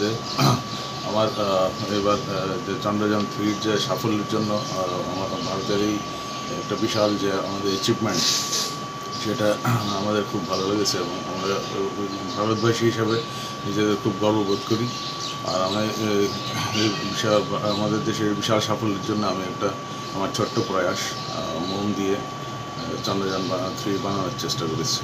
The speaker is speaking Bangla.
যে, আমার এবার যে চন্দ্রযান থ্রির যে সাফল্যের জন্য আমার ভারতেরই একটা বিশাল যে আমাদের অ্যাচিভমেন্ট সেটা আমাদের খুব ভালো লেগেছে এবং আমরা, ভারতবাসী হিসাবে নিজেদের খুব গর্ববোধ করি। আর আমি বিশাল, আমাদের দেশের বিশাল সাফল্যের জন্য আমি একটা, আমার ছোট্ট প্রয়াস মন দিয়ে চন্দ্রযান থ্রি বানানোর চেষ্টা করেছি।